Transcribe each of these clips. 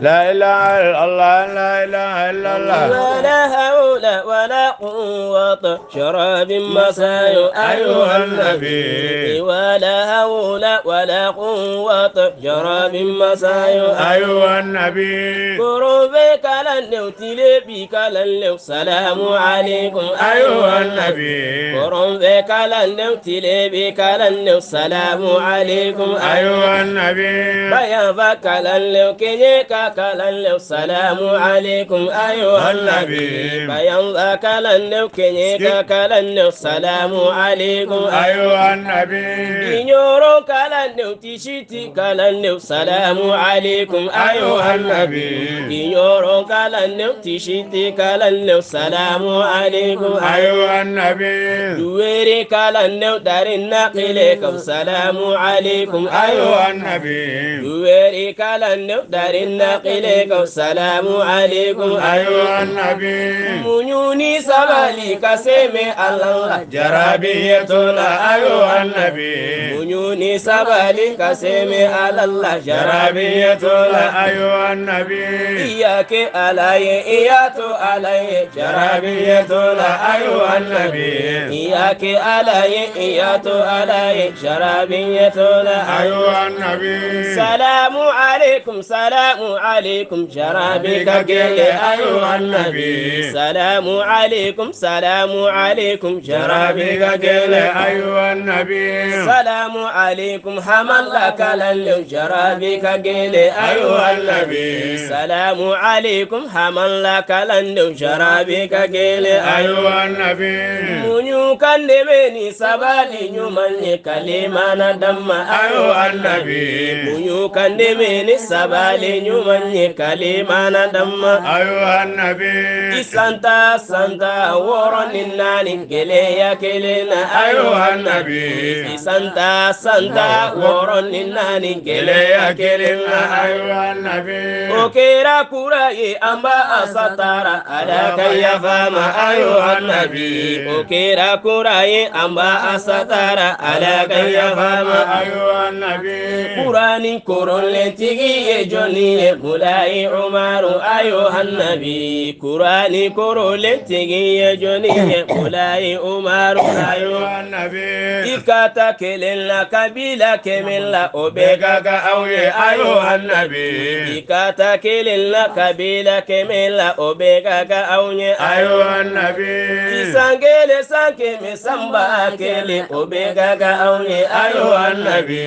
لا إله إلا الله لا إله إلا الله. ولا حول ولا قوة شراب مساء أيها النبي. ولا حول ولا قوة شراب مساء أيها النبي. قربك لن تلبيك لن سلام عليكم أيها النبي. قربك لن تلبيك لن سلام عليكم أيها النبي. bayan fa kalan lew أكلن السلام عليكم أيها النبي. بيان أكلن كنيك كلن السلام عليكم أيها النبي. نيورو كلن تشيتي كلن السلام عليكم أيها النبي. نيورو كلن تشيتي كلن السلام عليكم أيها النبي. دويري كلن دارين نقلكم سلام عليكم أيها النبي. دويري كلن دارين ناقلك السلام عليكم أيها النبي. منيوني سباليك كسيمي الله. جرابيتنا أيها النبي. منيوني سباليك كسيمي الله. جرابيتنا أيها النبي. إياك علي إيات علي. جرابيتنا أيها النبي. إياك علي إيات علي. جرابيتنا أيها النبي. سلام عليكم. سلام عليكم شرابك قل أيها النبي. سلام عليكم سلام عليكم شرابك قل أيها النبي. سلام عليكم حمل لك لليوم شرابك قل أيها النبي. سلام عليكم حمل لك لليوم شرابك قل أيها النبي. منيو كان سبالي نيومني كلمة ندم أيها النبي. منيو كان سبالي نيومني banye kalimana damma ayuha nabi isanta santa woronin nani kele na ayuha nabi isanta santa woronin nani kele na ayuha nabi okera kura ye amba asatara adaka yafama ayuha nabi okera kura ye amba asatara adaka yafama ayuha nabi kurani korolentigi ye joni ye gulai umaru ayo hannabi kurani koro letigi ye joni ye gulai umaru ayo hannabi ikata kelen la kabila kemen la obega ga awye ayo hannabi ikata kelen la kabila kemen la obega ga awye ayo hannabi isangele sanke me samba kele obega ga awye ayo hannabi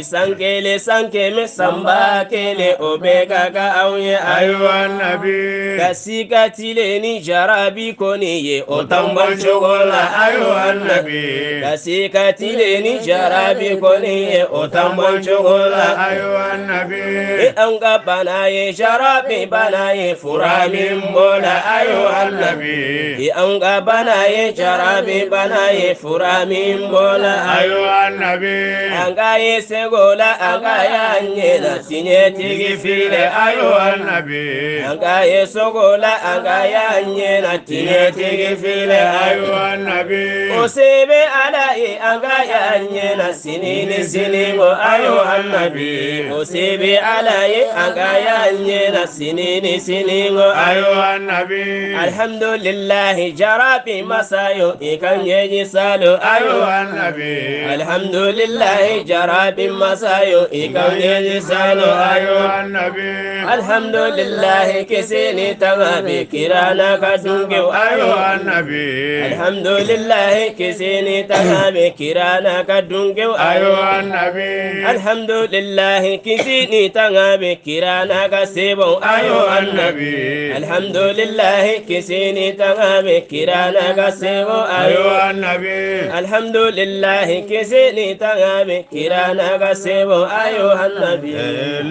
isangele sanke me samba kele obega kaka anw ye ayiwa nabi. Ka siga tile ni jarabi kɔni ye o t'anw bɔ cogo la ayiwa nabi. Ka siga tile ni jarabi kɔni ye o t'anw bɔ cogo la ayiwa nabi. E anw ka bana ye jarabi bana ye fura min b'o la ayiwa nabi. E anw ka bana ye jarabi bana ye fura min b'o la ayiwa nabi. An ka ye sego la an ka y'an ɲɛ na siɲɛtigi filɛ. أيها النبي. ألقى سقول ألقى ينينا تيجي تيجي في أيها النبي. أصيب على ألقى ينينا سنين سنين أيها النبي. أصيب على ألقى ينينا سنين سنين أيها النبي. الحمد لله جرى بمسايو. إكم يجي سالو. أيها النبي. الحمد لله جرى بمسايو. إكم يجي أيها النبي. الحمد لله كسيني تمامي كيرانا كدونجي أيها النبي. الحمد لله كسيني تمامي كيرانا كدونجي أيها النبي. الحمد لله كسيني تمامي كيرانا كسيبو أيها النبي. الحمد لله كسيني تمامي كيرانا كسيبو أيها النبي. الحمد لله كسيني تمامي كيرانا كسيبو أيها النبي.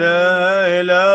لا إله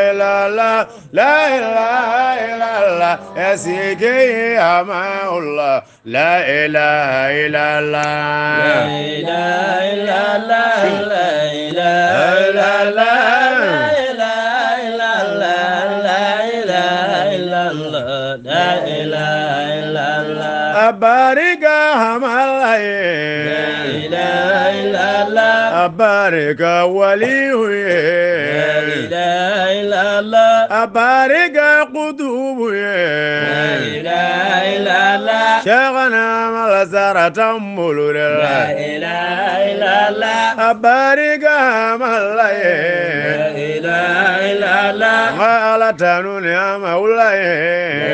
لا إله إلا الله. الله لا إله إلا الله. لا إله إلا الله. لا إله إلا الله. لا إله إلا الله. أبارك هم لا الله. إله الله. أبارك وليه. لا إله إلا الله. أبارك قطوب لا إله إلا الله. شيخنا ملزرة تنبل لا إله إلا الله. أبارك هم لا الله إله إلا الله. تنون يا مولاي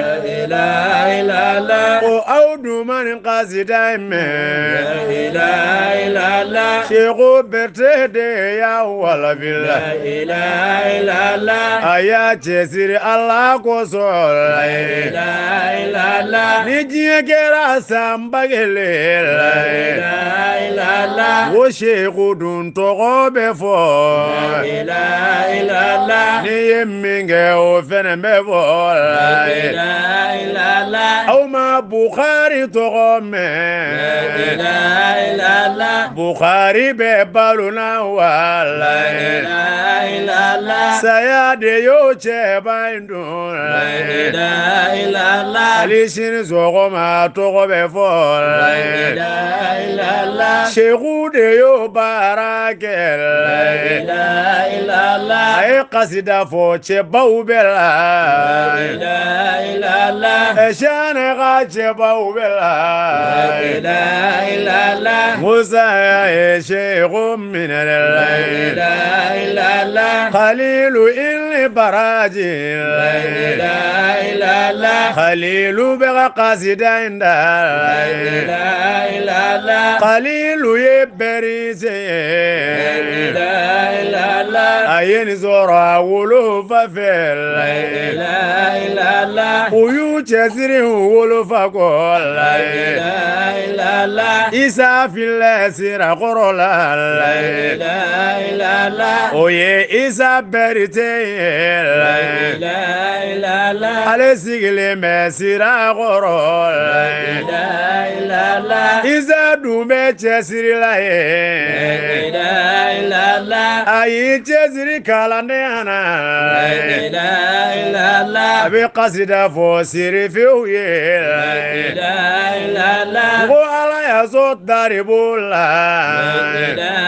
لا إله إلا الله. وأود من قصد لا إله إلا الله. شيخ برتدي يا ولا لا بالله إله إلا الله أيا جسر الله كسول لا إله إلا الله نجي كرا سامبغلي لا إله إلا الله وشيخ دون تغو بفو لا إله إلا الله نيمينغ وفن بفو لا إله إلا الله أو ما بخاري تغو لا إله لا ولا إله إلا الله yo cɛ bandun لا إله إلا الله sini sɔgɔma tɔgɔ bɛ fɔ لا إله إلا الله yo baara kɛ لا إله إلا الله kasida fɔ cɛbaw bɛ la لا إله إلا الله ka cɛbaw bɛ la لا إله إلا الله musa y'a ye seku minɛ لا إله إلا khalilu ili baraji لا إله إلا الله لا إله إلا الله khalilu ye bɛri se لا ye إله إلا الله a ye nin sɔrɔ a wolofa fɛ la لا إله إلا الله wolofa kɔ la لا ye إله إلا الله isa filɛ sira kɔrɔ la la لا Oh yeah, it's a better day. Ale sigilen bɛ sira kɔrɔ. Isa dun bɛ cɛsiri la ye. A y'i cɛsiri kalandenya na. A bɛ kasida fɔ sirifiw ye. Ko ala y'a so ta de b'o la.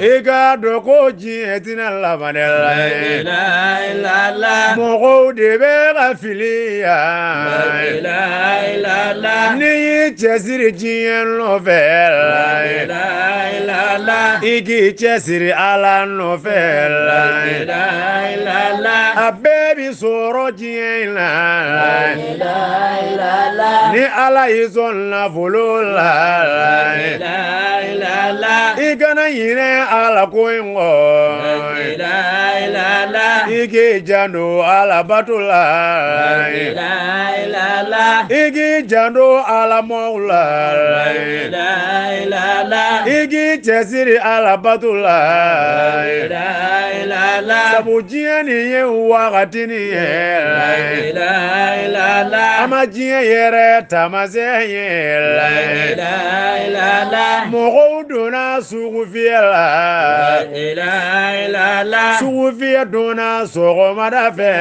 i k'a ko diɲɛ tɛna laban dɛ la. mɔgɔw de bɛ ka fili yan. n'i y'i cɛsiri diɲɛ nɔfɛ la. i k'i cɛsiri ala nɔfɛ la. a bɛɛ bi sɔrɔ diɲɛ in la. ni ala y'i sɔn nafolo la. i kana ɲinɛ ala koyin la la igi jando ala batula la ila la igi jando ala maula la ila la igi tesiri ala batula la ila la sabujiye ni ye wagati ni ye. La ila la amajiye yɛrɛ tamase ye. La ila la mɔgɔw donna sugu fiyɛ la ilala. Sugufiya donna sɔgɔmada fɛ.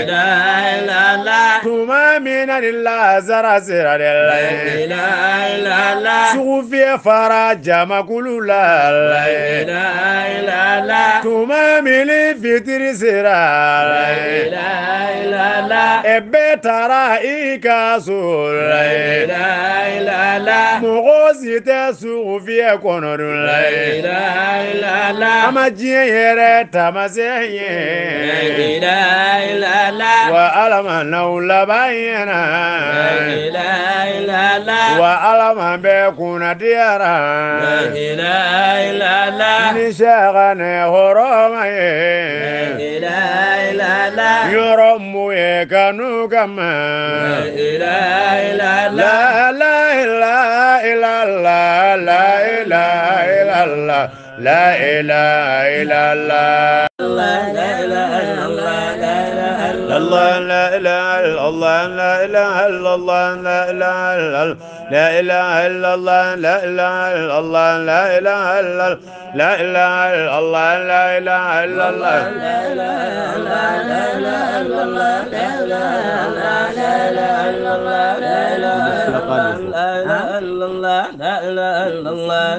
ilala. Tuma min na ni lazara sera de la. ilala. Sugufiya fara jamakulu la. ilala. Tuma min ni fitiri sera. ilala. Ɛ bɛɛ taara i ka so la. ilala. Mɔgɔ si tɛ sugufiya kɔnɔ dun la. Ye ilaha illallah a ma diɲɛ yɛrɛ taamasiyɛn ye ilaha illallah wa ala ma n'aw laban ɲɛna ilaha illallah wa ala ma bɛɛ kunnadiyara ilaha illallah ni sɛga الله لا اله الا الله لا اله الا الله لا اله الا الله لا اله الا الله لا اله الا الله لا اله الا الله لا اله الا الله لا اله الا الله لا اله الا الله لا اله الا الله لا اله الا الله لا اله الا الله لا اله الا الله لا اله الا الله لا اله الا الله لا اله الا الله لا اله الا الله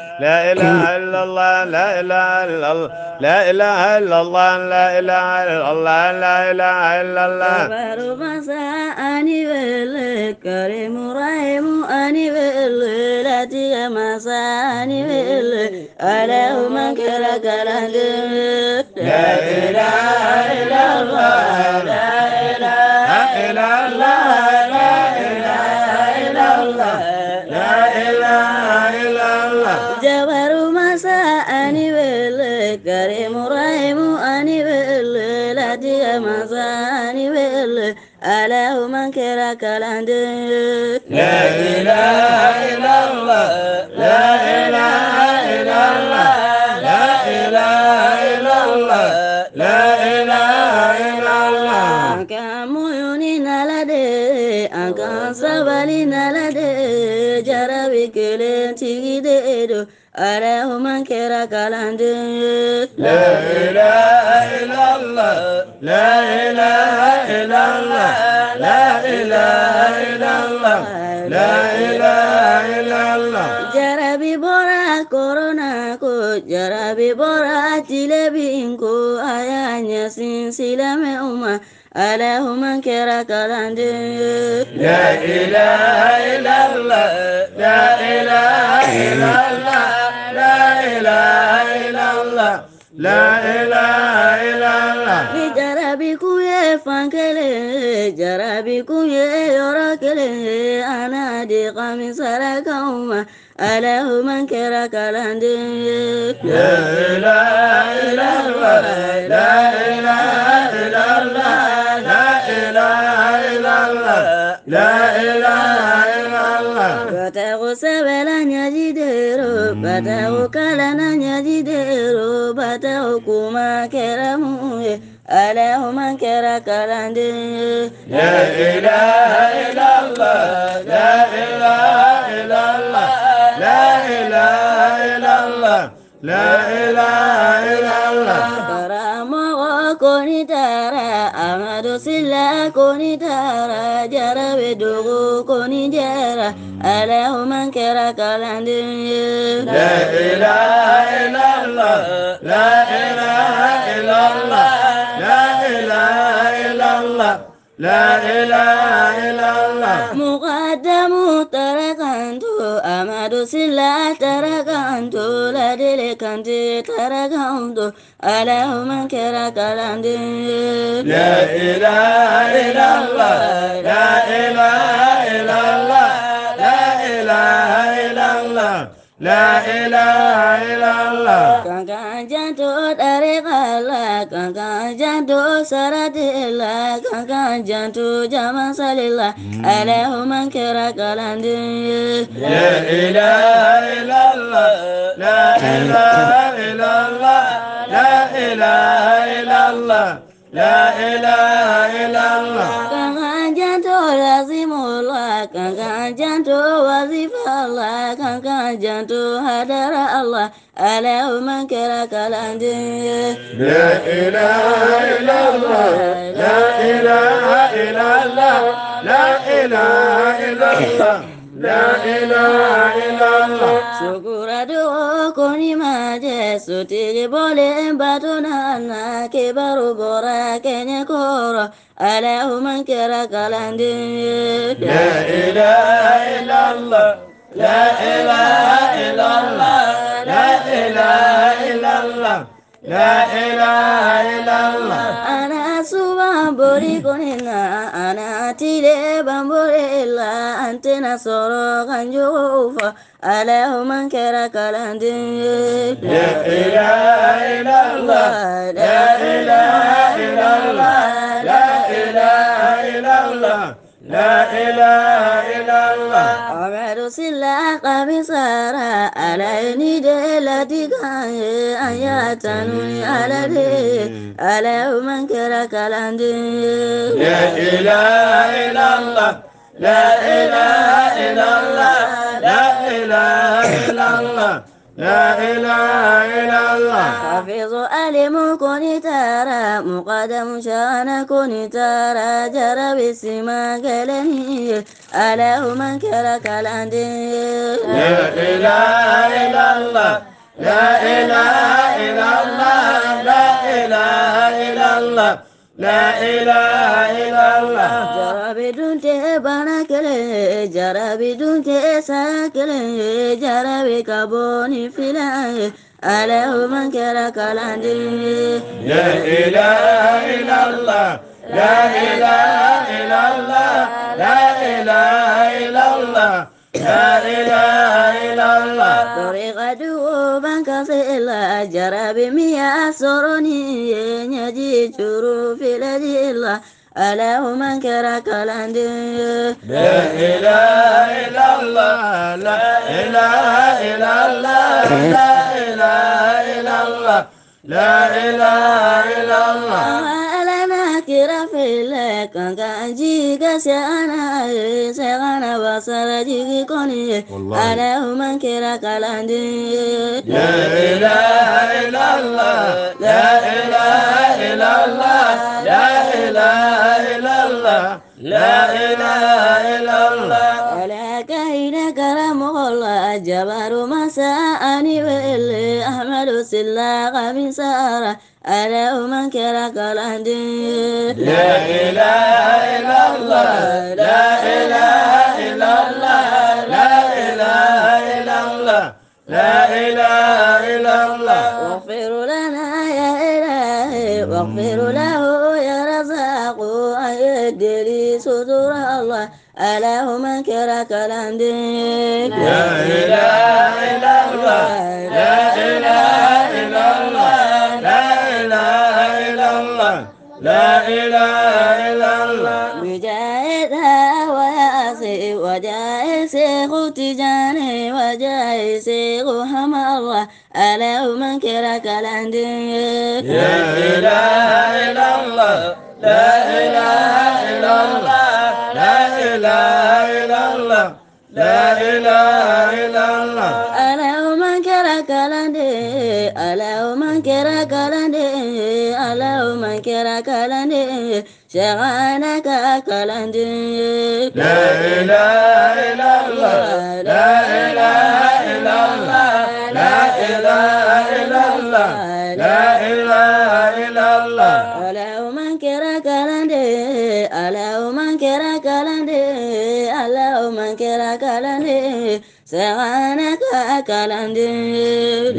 لا إله إلا الله لا إله إلا الله لا إله إلا الله لا إله إلا الله لا إله إلا الله بربسا أني بالكريم رحيم أني باللاتي مسا أني بال أله من كلا كلا لا إله إلا الله لا إله إلا الله لا wele alahu mankara karande لا إله إلا الله لا إله إلا الله لا إله إلا الله لا إله إلا الله Angka muyuni nalade, angka sabali nalade, أراه منكر كلاند لا إله إلا الله. لا إله إلا الله. لا إله إلا الله. لا إله إلا الله. جربي برا كورونا كو جربي برا تلبين كو. أيان يسين سلام أمة. اللهم كرك لا إله إلا الله. لا إله إلا الله. إله إلا الله لا إله إلا الله لجربك يا فانكلي جربك يا يراكلي أنا دي قميص لكوما أله من كرك لندي لا إله إلا الله لا إله إلا الله لا إله إلا الله لا إله إلا الله فتغسل لن يجد batao kalana nyajidero batao kuma kera muye kera ya ilaha illallah la ilaha illallah la ilaha illallah la ilaha illallah koni tara amado sila koni tara jarabe dogo koni أله من كرك الهندي لا إله إلا الله. لا إله إلا الله. لا إله إلا الله. لا إله إلا الله. مقدم تركنت. أمد سلا تركنت. لا دلكنت تركنت. أله من كرك الهندي لا إله إلا الله. لا إله إلا الله. ilaha illallah. La ilaha illallah. Kakak jatuh dari kalah Kakak jatuh saratillah Kakak jatuh jaman salillah hmm. Alahumma kira kalandiyah La ilaha illallah. La ilaha illallah. La ilaha illallah. La ilaha illallah. Kangkang jantung wazifah Allah kangkang jantung hadara Allah. Ala man kira kalanji La ilaha illallah La ilaha illallah La ilaha illallah La ilaha illallah. Syukur aduh kuni maje Sutiri boleh batu nana Kibaru bora kenye koro. الله Sukura do koni maje sutigi bole batuna na kibaru bora kenye koro Allahumma kira kalandi La ilaha illallah La ilaha illallah La ilaha illallah La ilaha illallah Ana suba bori konina ana tile bambore la antena soro kanjufa Allahumma kira kalandi La ilaha illallah La ilaha illallah La ilaha illallah La ilaha illallah Amadu sila kamisara alaini de latikan ayatanuni alade Allahumma kira kalandi La ilaha illallah La ilaha illallah La ilaha illallah La ilaha illallah حافظ ألم كن ترى مقدم شان كن ترى جرى بسما كلني اللهم كرك الأندي لا إله إلا الله. لا إله إلا الله. لا إله إلا الله. لا إله إلا الله. جرى بدون تبانا كله جرى بدون تساكله جرى بكابوني فلاه اللهم كرك الأندي لا إله إلا الله. لا إله إلا الله. لا إله إلا الله. لا إله إلا الله ينجي شروف الأجيلا اللهم كرك الأندي لا إله إلا الله لا إله إلا الله لا إله إلا الله لا إله إلا الله ألنا كرا في لك كان جيك سيانا سيغانا بصر جيك كوني اللهم كرك الأندي لا إله إلا الله لا إله إلا الله لا إله إلا الله لا إله إلا الله ولك إلى كرم الله جبر مساءني واللي أحمد سلاق من سارة اللهم كرك الأندي لا إله إلا الله لا إله إلا الله لا إله إلا الله لا إله إلا الله. واغفر لنا يا إلهي واغفر له يا رزاق أيدري ستر الله. اللهم كرك الأندي لا إله إلا الله لا إله وياسي وجاهد شيخ تجاني وجاهد شيخ حمى الله اللهم كرك الأندي لا إله إلا الله لا إله إلا الله لا إله إلا الله لا إله إلا الله اللهم كرك الأندي اللهم كرك الأندي اللهم كرك الأندي شغانك كالأندي لا إله إلا الله. لا إله إلا الله. لا إله إلا الله. لا إله إلا الله. اللهم كرك الأندي اللهم كرك الأندي اللهم كرك الأندي شغانك كالأندي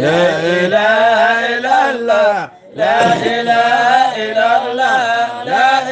لا إله إلا الله لا إله إلا الله. لا إله إلا الله.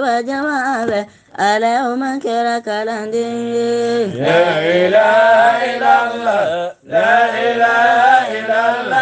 wa jama'a Allahumma kira kalandi لا إله إلا الله لا إله إلا الله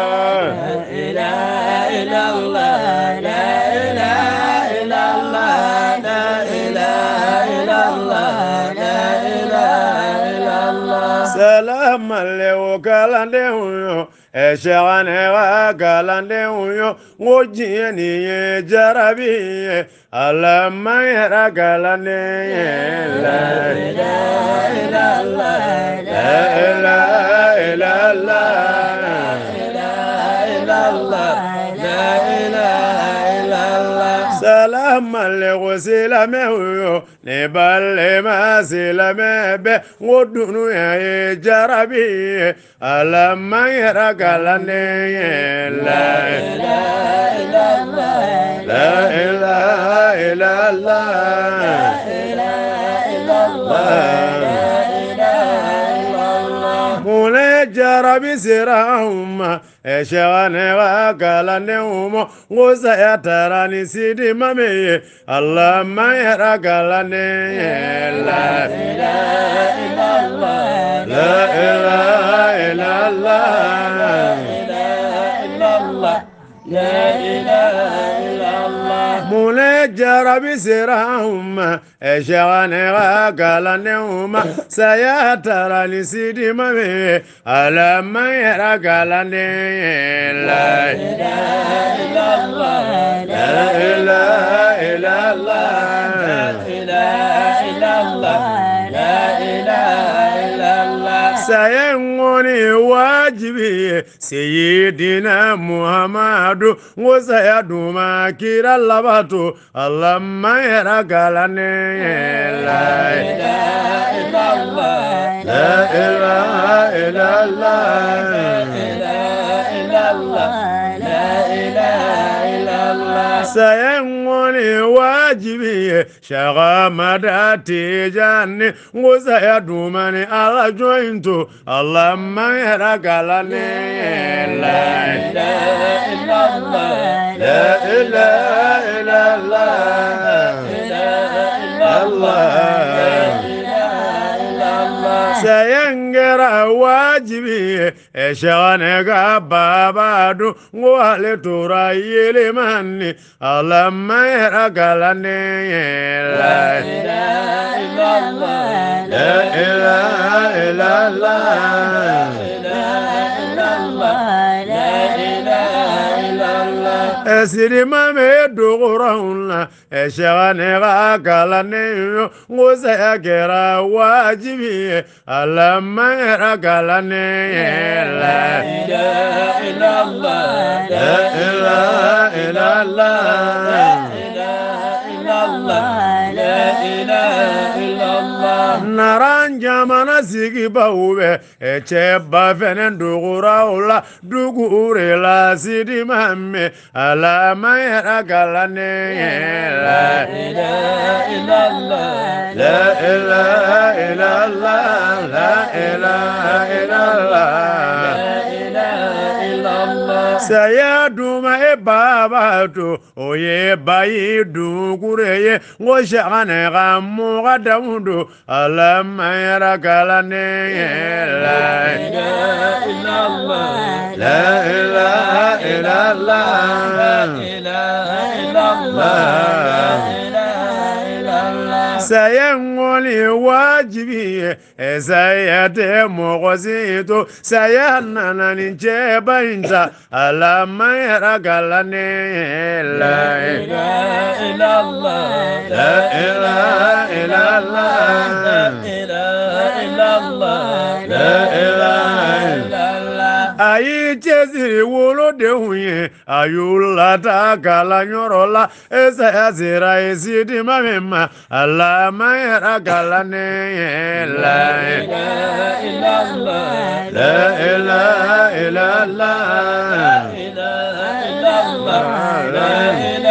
galande huyo eshegane wa galande huyo ngojiye niye jarabiye alama yara galande la ilaha la la ilaha la la ilaha la. Salama ne silamɛ n ko dunu ye jarabi ala man la illallah la ilaha illallah ŋune jara bi sera anw ma ɛsɛwa ne wa kala ne ŋumo ŋo saya taara ni sidi ma ye ala ma kala ne yɛ la. فجر بسرهم شغنغا قلنهم سياتر لسيدم ألم يرى قلني لا إله إلا الله لا إله إلا الله لا إله إلا الله لا إله sayanwuni wajibi sayyidina muhammadu ngusa duma kira yara galane. La illallah. La illallah la illallah sayangoni wajibi shaga madati jani. Ngusa ya dumani ala jointu. Ala mangyara galane la ilaha illallah. la ilaha illallah. La ilaha illallah. Sayang ngera wajibi ye ɛsɛgane ka baba dun ko ale tora yelemani ala man yɛrɛ kalanden ye la la ilaha illallah esirima me duguron la eshega ne ga kala ne nguse agera wajibi ala mera kala ne la ilaha illallah la ilaha illallah. La ilaha illallah la ilaha naran jamana sigibaw bɛ cɛba fɛnɛ dogora o la dugu la ma mɛ ala man yɛrɛ ye la ilaha illallah. La ilaha illallah la ilaha illallah saya duma e baba to oye bayi dugureye ngosha ane gamu gadamudu alamayra kalane la ilaha illallah la ilaha illallah. La ilaha illallah. سينولي واجبي إيه سيد مغزيتو سيانانا نجيبا انت على ما يرقلني لا إله إلا الله لا إله إلا الله لا إله إلا الله لا إله إلا الله ayé jésì wo ló dehùn yẹn ayò lata kàlà nyọrọ la ẹsẹ àzìrà èsì di má mi ma àlàmà yàrá kàlà ní yẹn la ilà ilà la ilà ilà.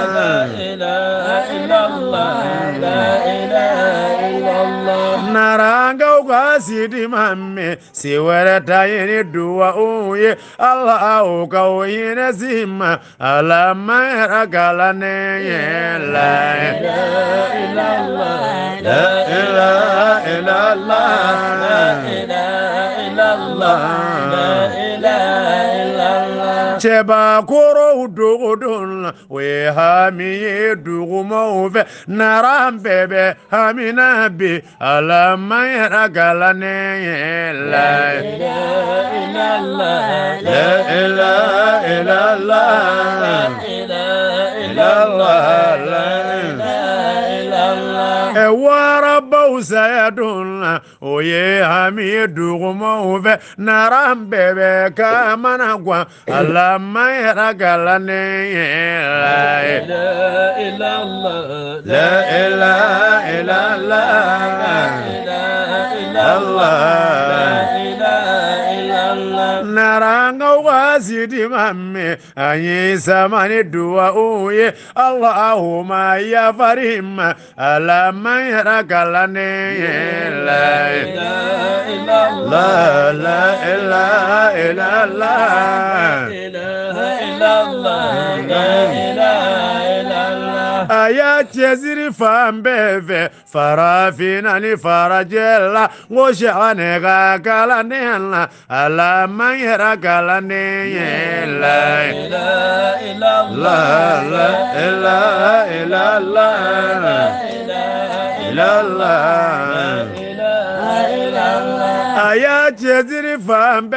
sidi mamme si wara ta yini duwa uye Allah au ka yini zima ala mayra gala ne la ilaha illallah la ilaha illallah. La ilaha illallah. La ilaha cɛba korow dogodon la o ye hamina be yɛrɛ kalaniya la warabaw saya dun na o ye hami dugumaw fɛ nara bɛɛ bɛ ka mana la ilaha illallah. La ilaha illallah. سيدي مامي أي زمان دواء اللهم يا فريم على ما يراك لني لا إله إلا لا إله إلا الله لا إله إلا الله لا إله a y'a cɛsiri fan bɛɛ fɛ farafinna ni farajɛ la n ko sɛgɛnɛ ka kalandenya la ala man yɛrɛ ye la ya cɛsiri fan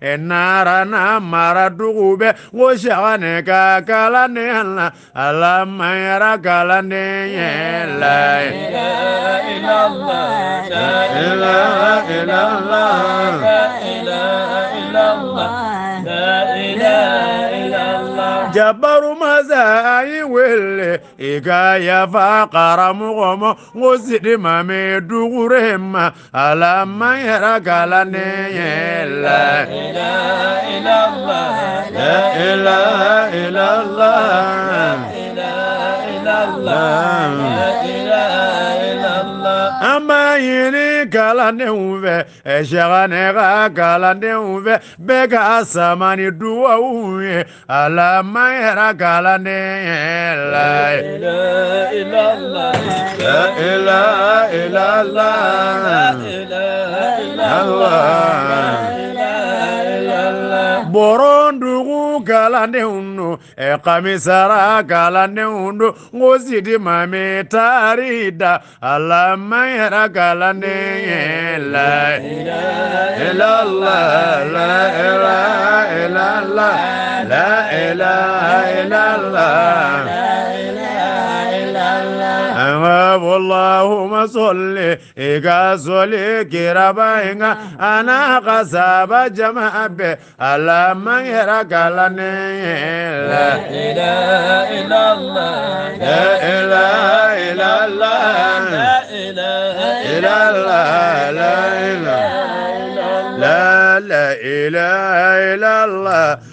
Enara n'a mara dugu bɛɛ ko sagane ka kalanden la ala mayara kalanden ɲɛ la ye. jabaru mazayi wele iga yafa karamu gomo ngosidi mame dugurema ala mayara gala ne la ilaha illallah la ilaha illallah la ilaha illallah la ilaha an b'a ɲini kalandenw fɛ ɛ sɛgɛnɛ ka kalandenw fɛ bɛɛ ka sama ni duwawu ye alama yɛrɛ kalaniya la ilaha illallah boron dugu kalandenw do e ɛkamisara kalandenw do nko sidi mami taari da ala ma yɛrɛ kalanden ye la la la la la la la. ilala. شباب اللهم صل إيكا صلي كرابا أنا قصاب جمع بي اللهم إيراك لني لا إله إلا الله لا إله إلا الله لا إله إلا الله لا إله إلا الله لا إله إلا الله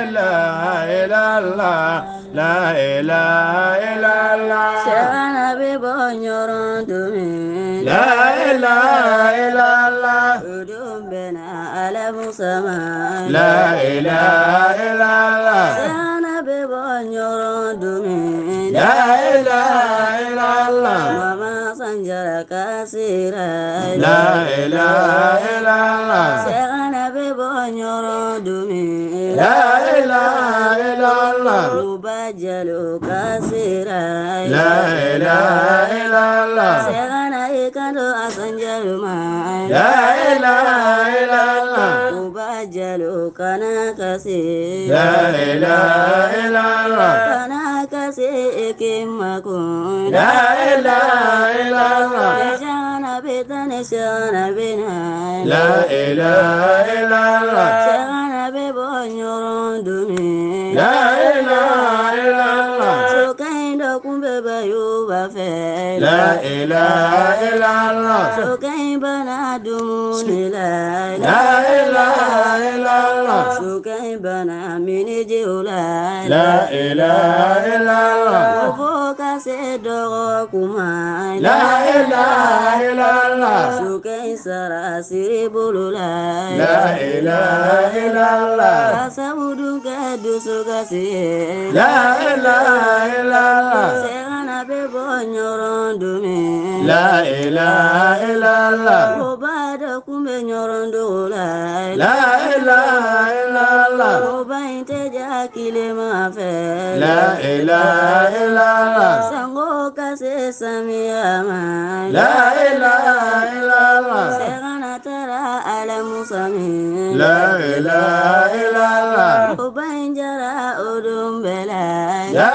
ilaha illallah la ilaha illallah sẹ́wọ́nà bíbọ̀ yọrọ̀ dùnmí. la ilaha illallah ọdún bẹ̀rẹ̀ alẹ́ mùsàmá. la ilaha illallah sẹ́wọ́nà bíbọ̀ yọrọ̀ dùnmí. la ilaha illallah mama sanjara kasira. la ilaha illallah sẹ́wọ́nà bíbọ̀ yọrọ̀ dùnmí. لا إله إلا الله يبجل كثيرا لا إله إلا الله سيغنى إكاد أسنجل ما لا إله إلا الله يبجل كنا كثير لا إله إلا الله كنا كثير كما كن لا إله إلا الله بيتنا شانا بنا لا إله إلا الله لا إله إلا الله سكين بنا دمون لا إله إلا الله سكين بنا من جولا لا إله إلا الله وفوق سيدوكما لا إله إلا الله سكين سراسر بلولا لا إله إلا الله سمدك دوسك لا إله إلا الله nyorondu la ilaha illallah. Obada kumbe nyorondu la la ilaha illallah. Obainte jakile mafe. La ilaha illallah. Sango kase samia ma la ilaha illallah. Serana tara ala musami. La ilaha illallah. Obainjara odumbela la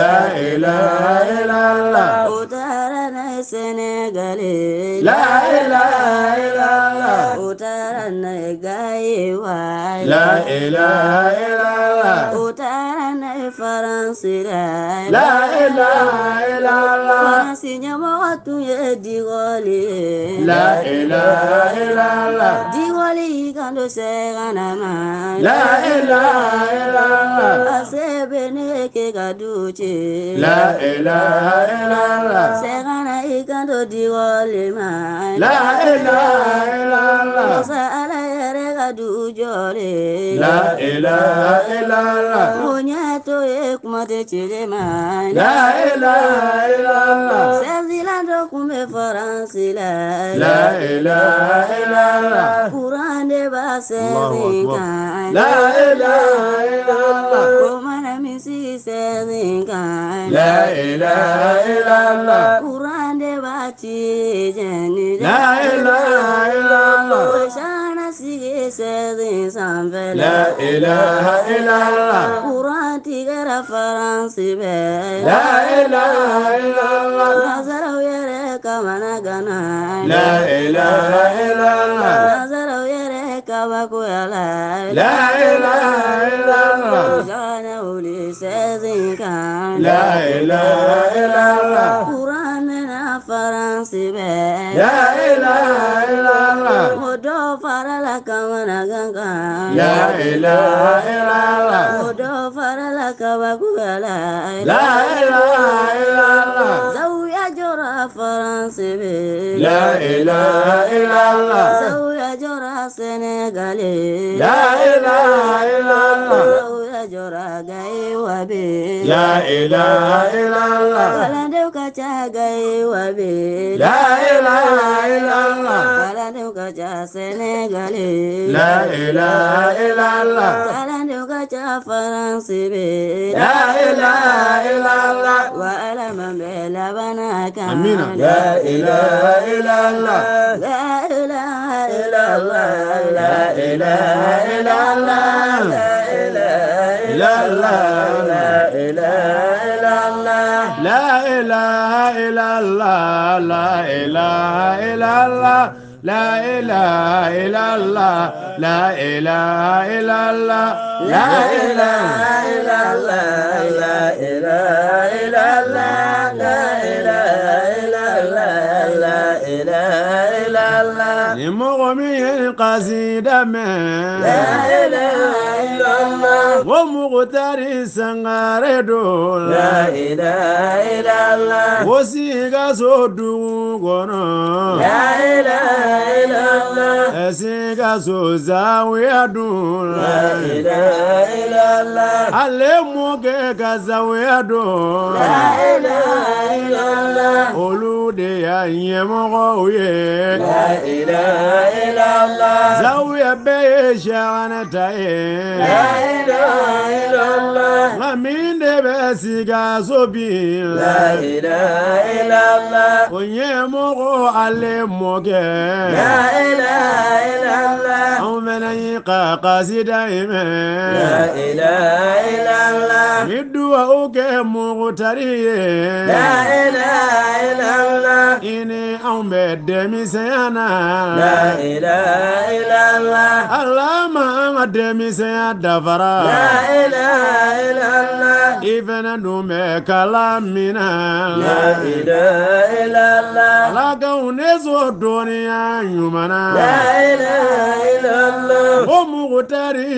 La ilaha illallah gayewa la ilaha illallah. utana faransira la ilaha illallah. Faransi ɲɛmɔgɔ tun ye digɔli ye la ilaha illallah. Digɔli kan do sɛgana ma la ilaha illallah. A se bɛ ne kɛ La du cɛ la ilaha illallah. Sɛgana i kan La digɔli ma la ilaha illallah. দুজরে লা ইলাহা ইল্লাল্লাহ মুনা তো একমতে চিরে মান লা ইলাহা ইল্লাল্লাহ সেজিলান রকমে ফরাসিলা লা ইলাহা ইল্লাল্লাহ কুরআনে বাসে দিকান লা ইলাহা ইল্লাল্লাহ কোমানা মিসি সেদিকান লা ইলাহা ইল্লাল্লাহ কুরআনে বাচি জানি লা ইলাহা سيدي سامبلا لا إله إلا الله. قراتي غير فرنسي لا إله إلا الله. نظروا يريك منغنا لا إله إلا الله. نظروا يريك وكويلا لا إله إلا الله. جانوا لي سيدي لا إله إلا الله. قرآننا فرنسي لا لا إله إلا الله. خذ لا إله إلا الله. زوي جرى فرنسي لا إله إلا الله. زوي جرى سنغالي لا إله إلا الله. زوي جرى غي وبي. لا إله إلا الله فلدوك تهجي وبي لا إله إلا الله فلدوك تسنغلي لا إله إلا الله فلدوك تفرنسي بي لا إله إلا الله وألم بلبناك أمين لا إله إلا الله لا إله إلا الله لا إله إلا الله illallah. La ilaha illallah La ilaha illallah. La ilaha illallah. La ilaha illallah. La ilaha illallah. La ilaha illallah. La ilaha illallah La ilaha illallah La ilaha illallah ni mɔgɔ min ye kasida mɛn La ilaha illallah o mugutari ومقتر سنغار دولا لا إله إلا الله وسيغا سودو غنو لا إله إلا الله سيغا سوزاوي دولا لا إله إلا الله علي موكي كزاوي دولا لا إله إلا الله olùdè àyè mọ́kọ́ òye. La ilaha illallah. Zawiya bẹ́ẹ̀ ṣe àwọn ẹ̀ta yẹn. La ilaha. Illallah nka min de bɛ sikaso bin La ilaha illallah o ɲɛmɔgɔ ale mɔkɛ La ilaha illallah anw fɛnɛ y'i ka kasida ye La mɛn ilaha illallah ni duwawu kɛ mugutari ye La ilaha illallah i ni anw bɛ denmisɛnya na La ilaha illallah ala ma an ka denmisɛnya dafara La Even a new ibana nume kalamina la ilaha illallah alaga unezo ya nyumana la ilaha illallah o mugutari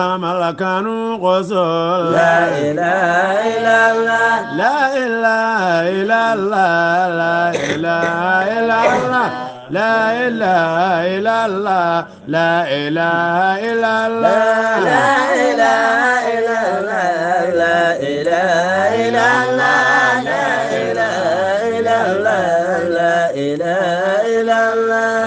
La ilaha illallah ala ka kɛ ni ye baraji ye La ilaha illallah sɛbɛnɛ hamala kanu kosɔn La ilaha illallah La ilaha illallah, la ilaha illallah, la ilaha illallah, la ilaha illallah. La ilaha illallah La